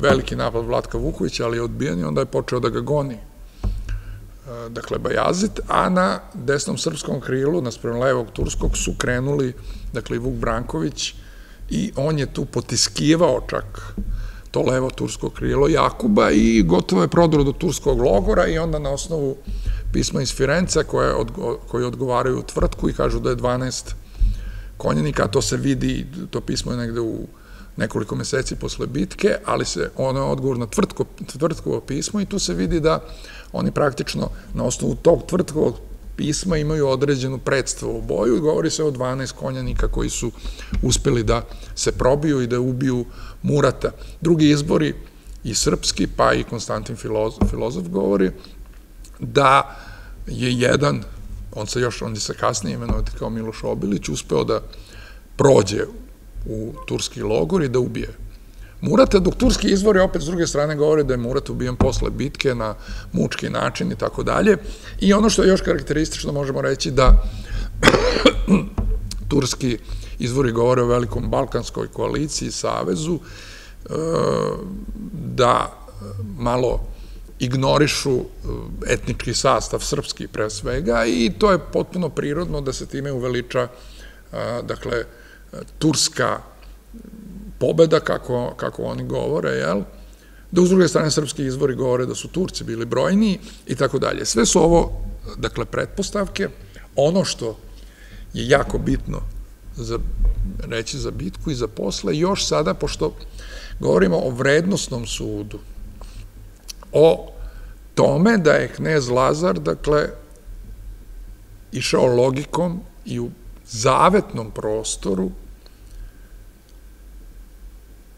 veliki napad Vlatka Vukovića, ali je odbijen i onda je počeo da ga goni. Dakle, Bajazid, a na desnom srpskom krilu, naspram levog turskog, su krenuli, dakle, Vuk Branković, i on je tu potiskivao čak to levo tursko krilo Jakuba i gotovo je prodoro do turskog logora i onda na osnovu pisma iz Firenca koje, koji odgovaraju u tvrtku i kažu da je 12 konjenika, to se vidi, to pismo je negde u nekoliko meseci posle bitke, ali se ono je odgovor na tvrtko, tvrtkovo pismo i tu se vidi da oni praktično na osnovu tog tvrtkovog pisma imaju određenu predstavu u boju i govori se o 12 konjanika koji su uspeli da se probiju i da ubiju Murata. Drugi izbori i srpski, pa i Konstantin filozof, filozof govori da je jedan, on se još, on je se kasnije imenovati kao Miloš Obilić, uspeo da prođe u turski logor i da ubije Murata, dok turski izvori opet s druge strane govore da je Murat ubijen posle bitke na mučki način i tako dalje. I ono što je još karakteristično možemo reći da turski izvori govore o velikom balkanskoj koaliciji, savezu, e, da malo ignorišu e, etnički sastav srpski pre svega i to je potpuno prirodno da se time uveliča e, dakle turska pobeda, kako, kako oni govore, jel? da uz druge strane srpski izvori govore da su Turci bili brojniji i tako dalje. Sve su ovo, dakle, pretpostavke. Ono što je jako bitno za, reći za bitku i za posle, još sada, pošto govorimo o vrednostnom sudu, o tome da je knez Lazar, dakle, išao logikom i u zavetnom prostoru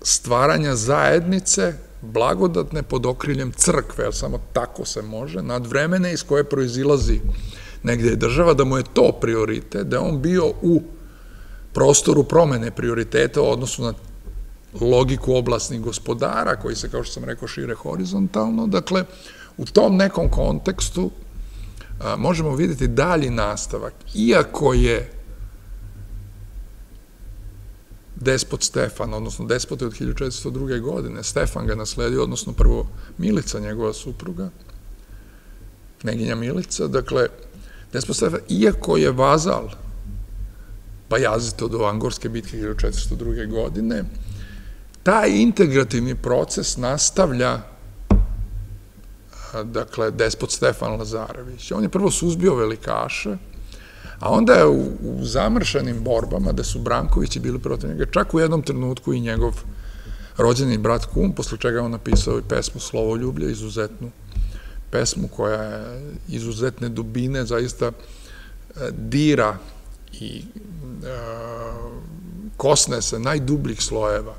stvaranja zajednice blagodatne pod okriljem crkve, jer samo tako se može, nad vremene iz koje proizilazi negde je država, da mu je to prioritet, da je on bio u prostoru promene prioriteta u odnosu na logiku oblastnih gospodara, koji se, kao što sam rekao, šire horizontalno. Dakle, u tom nekom kontekstu možemo videti dalji nastavak. Iako je despot Stefan, odnosno despot je od 1402. godine, Stefan ga nasledio, odnosno prvo Milica, njegova supruga, kneginja Milica, dakle, despot Stefan, iako je vazal Bajazito do Angorske bitke 1402. godine, taj integrativni proces nastavlja dakle, despot Stefan Lazarević. On je prvo suzbio velikaše, a onda je u, zamršanim borbama, da su Brankovići bili protiv njega, čak u jednom trenutku i njegov rođeni brat Kum, posle čega je on napisao i pesmu Slovoljublje, izuzetnu pesmu koja je izuzetne dubine, zaista e, dira i e, kosne se najdubljih slojeva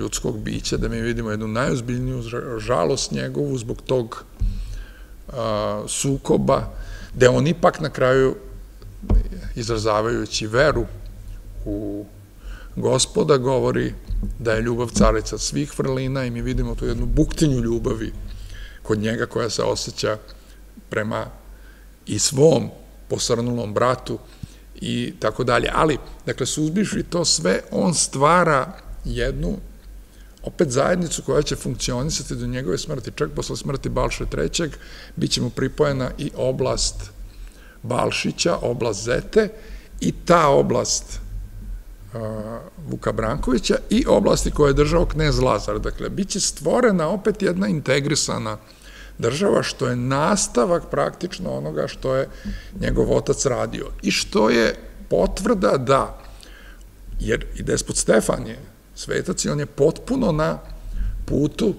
ljudskog bića, da mi vidimo jednu najozbiljniju žalost njegovu zbog tog sukoba, gde on ipak na kraju, izrazavajući veru u gospoda, govori da je ljubav carica svih vrlina i mi vidimo tu jednu buktinju ljubavi kod njega koja se osjeća prema i svom posrnulom bratu i tako dalje. Ali, dakle, suzbiši to sve, on stvara jednu opet zajednicu koja će funkcionisati do njegove smrti. Čak posle smrti Balše III. bit će mu pripojena i oblast Balšića, oblast Zete i ta oblast Vuka Brankovića i oblasti koje je držao knez Lazar. Dakle, bit će stvorena opet jedna integrisana država, što je nastavak praktično onoga što je njegov otac radio. I što je potvrda da, jer i despot Stefan je svetac i on je potpuno na putu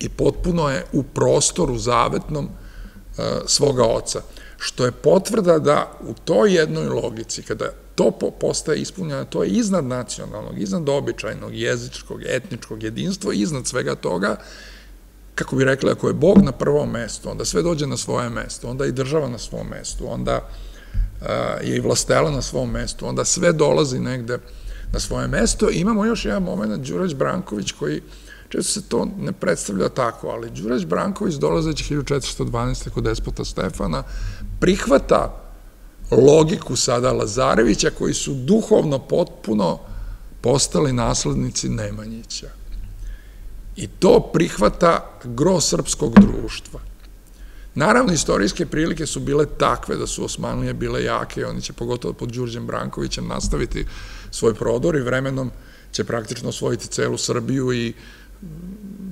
i potpuno je u prostoru zavetnom e, svoga oca. Što je potvrda da u toj jednoj logici, kada to postaje ispunjeno, to je iznad nacionalnog, iznad običajnog, jezičkog, etničkog jedinstva, iznad svega toga, kako bi rekli, ako je Bog na prvom mestu, onda sve dođe na svoje mesto, onda i država na svom mestu, onda e, je i vlastela na svom mestu, onda sve dolazi negde na svoje mesto. Imamo još jedan moment, Đurać Branković, koji često se to ne predstavlja tako, ali Đurać Branković dolazeći 1412. kod despota Stefana prihvata logiku sada Lazarevića, koji su duhovno potpuno postali naslednici Nemanjića. I to prihvata gro srpskog društva. Naravno, istorijske prilike su bile takve da su Osmanlije bile jake i oni će pogotovo pod Đurđem Brankovićem nastaviti svoj prodor i vremenom će praktično osvojiti celu Srbiju i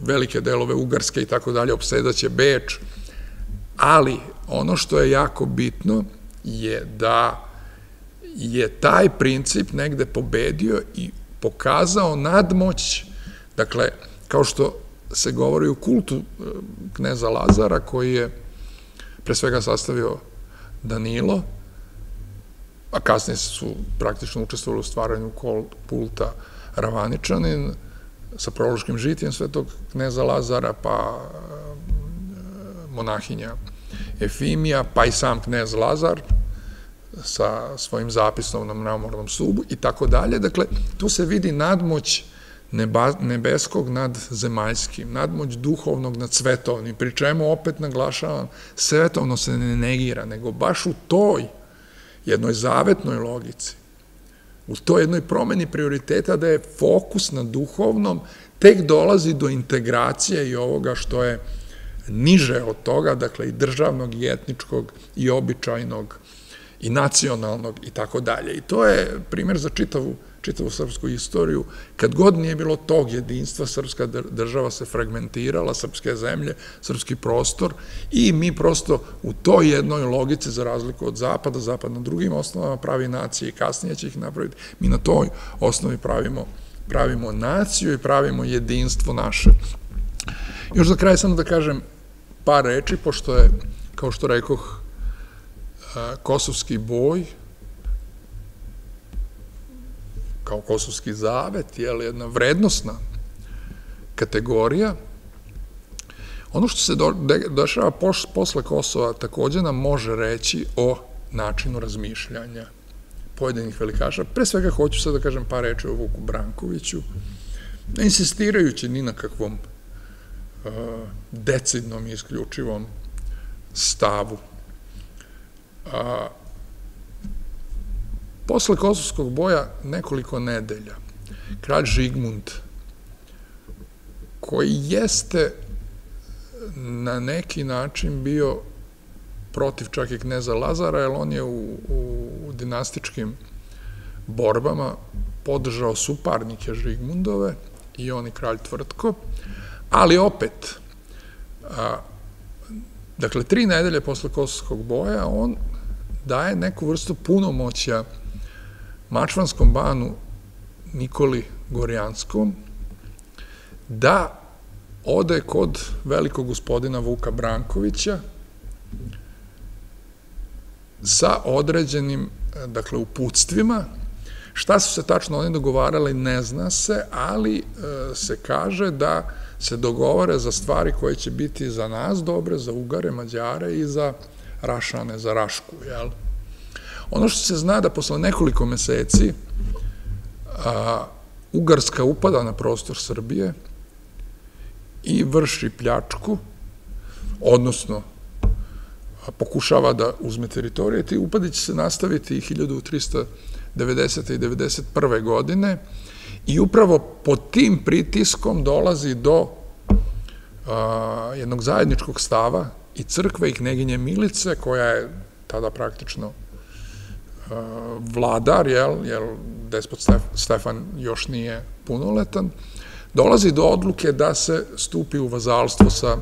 velike delove Ugarske i tako dalje, opsedaće Beč, ali ono što je jako bitno je da je taj princip negde pobedio i pokazao nadmoć, dakle, kao što se govori u kultu e, kneza Lazara, koji je pre svega sastavio Danilo, a kasnije su praktično učestvovali u stvaranju kulta Ravaničanin sa prološkim žitijem svetog kneza Lazara, pa e, monahinja Efimija, pa i sam knez Lazar sa svojim zapisom na mramornom subu i tako dalje. Dakle, tu se vidi nadmoć nebeskog nad zemaljskim, nadmoć duhovnog nad svetovnim, pri čemu opet naglašavam, svetovno se ne negira, nego baš u toj jednoj zavetnoj logici, u toj jednoj promeni prioriteta da je fokus na duhovnom, tek dolazi do integracije i ovoga što je niže od toga, dakle i državnog i etničkog i običajnog i nacionalnog i tako dalje. I to je primjer za čitavu čitavu srpsku istoriju, kad god nije bilo tog jedinstva, srpska država se fragmentirala, srpske zemlje, srpski prostor i mi prosto u toj jednoj logici, za razliku od Zapada, Zapad na drugim osnovama pravi nacije i kasnije će ih napraviti, mi na toj osnovi pravimo, pravimo naciju i pravimo jedinstvo naše. Još za kraj samo da kažem par reči, pošto je, kao što rekoh, kosovski boj, kao kosovski zavet, je li jedna vrednostna kategorija. Ono što se dešava posle Kosova takođe nam može reći o načinu razmišljanja pojedinih velikaša. Pre svega hoću sad da kažem par reči o Vuku Brankoviću, ne insistirajući ni na kakvom decidnom i isključivom stavu. A, posle Kosovskog boja nekoliko nedelja, kralj Žigmund, koji jeste na neki način bio protiv čak i kneza Lazara, jer on je u, u dinastičkim borbama podržao suparnike Žigmundove i on i kralj Tvrtko, ali opet, a, dakle, tri nedelje posle Kosovskog boja, on daje neku vrstu punomoća Mačvanskom banu Nikoli Gorjanskom da ode kod velikog gospodina Vuka Brankovića sa određenim, dakle, uputstvima. Šta su se tačno oni dogovarali, ne zna se, ali e, se kaže da se dogovore za stvari koje će biti za nas dobre, za Ugare, Mađare i za Rašane, za Rašku, jel? Ono što se zna da posle nekoliko meseci Ugarska upada na prostor Srbije i vrši pljačku, odnosno pokušava da uzme teritorije, ti upadi će se nastaviti 1390. i 91. godine i upravo pod tim pritiskom dolazi do jednog zajedničkog stava i crkve i kneginje Milice, koja je tada praktično a, vladar, jel, jer despot Stefan još nije punoletan, dolazi do odluke da se stupi u vazalstvo sa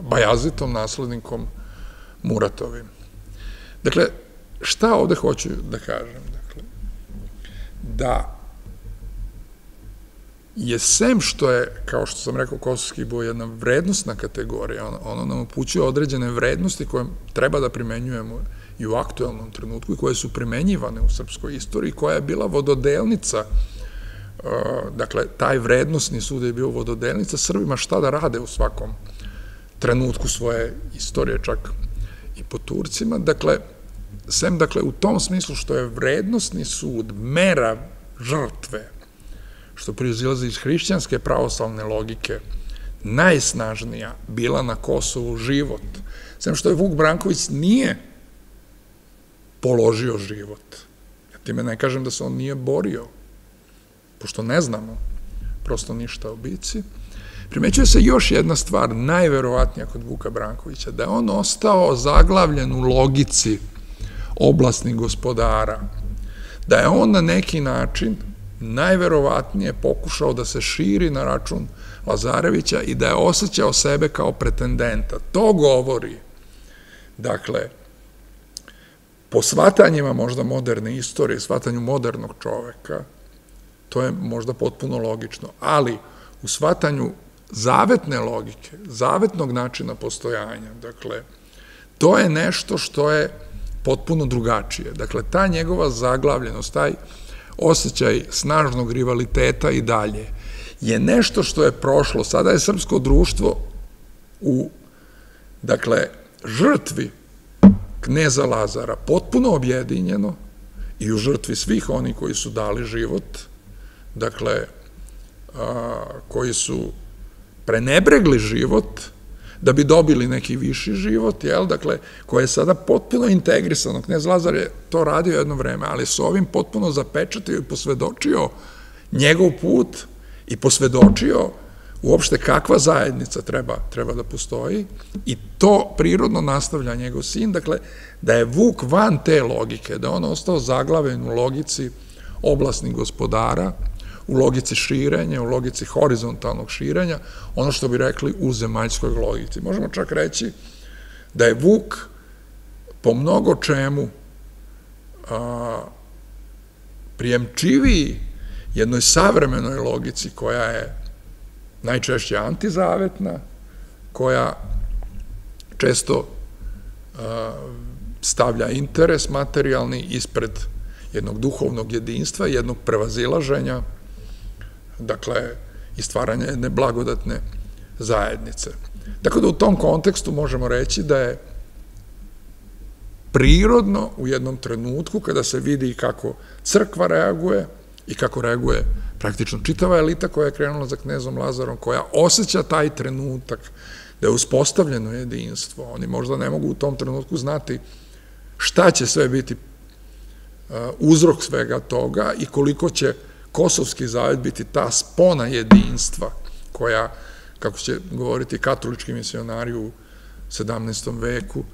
Bajazitom, naslednikom Muratovim. Dakle, šta ovde hoću da kažem? Dakle, da je sem što je, kao što sam rekao, kosovski boj jedna vrednostna kategorija, ono, ono nam upućuje određene vrednosti koje treba da primenjujemo i u aktualnom trenutku i koje su primenjivane u srpskoj istoriji, koja je bila vododelnica, dakle, taj vrednostni sud je bio vododelnica Srbima šta da rade u svakom trenutku svoje istorije, čak i po Turcima. Dakle, sem, dakle, u tom smislu što je vrednostni sud, mera žrtve, što proizilazi iz hrišćanske pravoslavne logike, najsnažnija bila na Kosovu život. Sem što je Vuk Branković nije položio život. Ja time ne kažem da se on nije borio, pošto ne znamo prosto ništa o bici, Primećuje se još jedna stvar, najverovatnija kod Vuka Brankovića, da je on ostao zaglavljen u logici oblasnih gospodara, da je on na neki način najverovatnije pokušao da se širi na račun Lazarevića i da je osjećao sebe kao pretendenta. To govori, dakle, po shvatanjima možda moderne istorije, shvatanju modernog čoveka, to je možda potpuno logično, ali u shvatanju zavetne logike, zavetnog načina postojanja. Dakle, to je nešto što je potpuno drugačije. Dakle, ta njegova zaglavljenost, taj osjećaj snažnog rivaliteta i dalje, je nešto što je prošlo. Sada je srpsko društvo u, dakle, žrtvi kneza Lazara potpuno objedinjeno i u žrtvi svih oni koji su dali život, dakle, koji su prenebregli život da bi dobili neki viši život, jel, dakle, koje je sada potpuno integrisano. Knez Lazar je to radio jedno vreme, ali s ovim potpuno zapečatio i posvedočio njegov put i posvedočio uopšte kakva zajednica treba, treba da postoji i to prirodno nastavlja njegov sin, dakle, da je Vuk van te logike, da on ostao zaglaven u logici oblasnih gospodara, u logici širenja, u logici horizontalnog širenja, ono što bi rekli u zemaljskoj logici. Možemo čak reći da je Vuk po mnogo čemu prijemčiviji jednoj savremenoj logici koja je najčešće antizavetna, koja često stavlja interes materijalni ispred jednog duhovnog jedinstva, jednog prevazilaženja, dakle, i stvaranja jedne blagodatne zajednice. Tako da u tom kontekstu možemo reći da je prirodno u jednom trenutku kada se vidi kako crkva reaguje i kako reaguje praktično čitava elita koja je krenula za knezom Lazarom, koja osjeća taj trenutak da je uspostavljeno jedinstvo. Oni možda ne mogu u tom trenutku znati šta će sve biti uh, uzrok svega toga i koliko će Kosovski zavet biti ta spona jedinstva koja, kako će govoriti katolički misionari u 17. veku,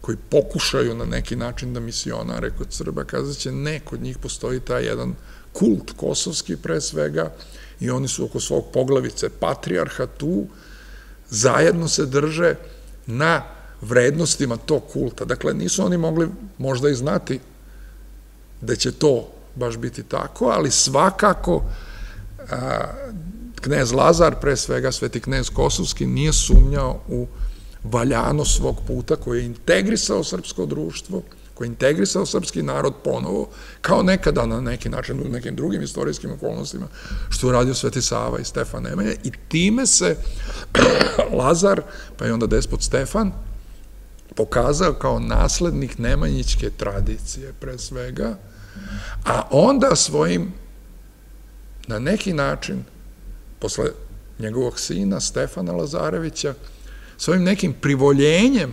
koji pokušaju na neki način da misionare kod Srba, kazat će ne, kod njih postoji taj jedan kult kosovski pre svega i oni su oko svog poglavice patrijarha tu, zajedno se drže na vrednostima tog kulta. Dakle, nisu oni mogli možda i znati da će to baš biti tako, ali svakako knez Lazar, pre svega sveti knez Kosovski, nije sumnjao u valjano svog puta koji je integrisao srpsko društvo, koji je integrisao srpski narod ponovo, kao nekada na neki način u nekim drugim istorijskim okolnostima, što je uradio Sveti Sava i Stefan Nemanja, i time se Lazar, pa i onda despot Stefan, pokazao kao naslednik nemanjićke tradicije, pre svega, a onda svojim, na neki način, posle njegovog sina Stefana Lazarevića, svojim nekim privoljenjem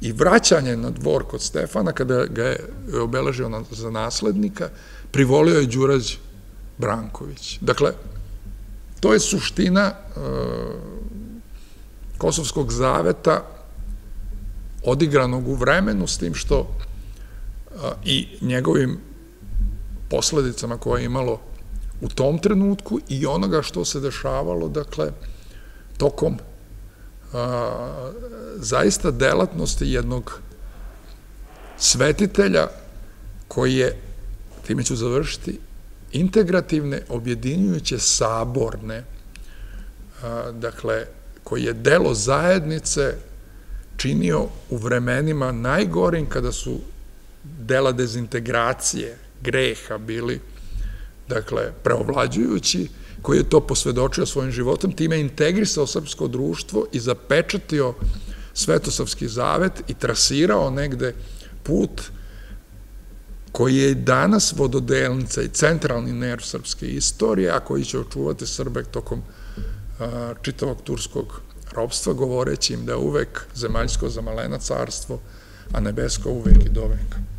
i vraćanjem na dvor kod Stefana, kada ga je obeležio za naslednika, privolio je Đurađ Branković. Dakle, to je suština e, Kosovskog zaveta odigranog u vremenu, s tim što e, i njegovim posledicama koje je imalo u tom trenutku i onoga što se dešavalo, dakle, tokom zaista delatnosti jednog svetitelja koji je, time ću završiti, integrativne, objedinjujuće saborne, dakle, koji je delo zajednice činio u vremenima najgorim kada su dela dezintegracije, greha bili, dakle, preovlađujući, koji je to posvedočio svojim životom, time integrisao srpsko društvo i zapečatio Svetosavski zavet i trasirao negde put koji je danas vododelnica i centralni nerv srpske istorije, a koji će očuvati Srbek tokom čitavog turskog robstva, govoreći im da je uvek zemaljsko zamalena carstvo, a nebesko uvek i doveka.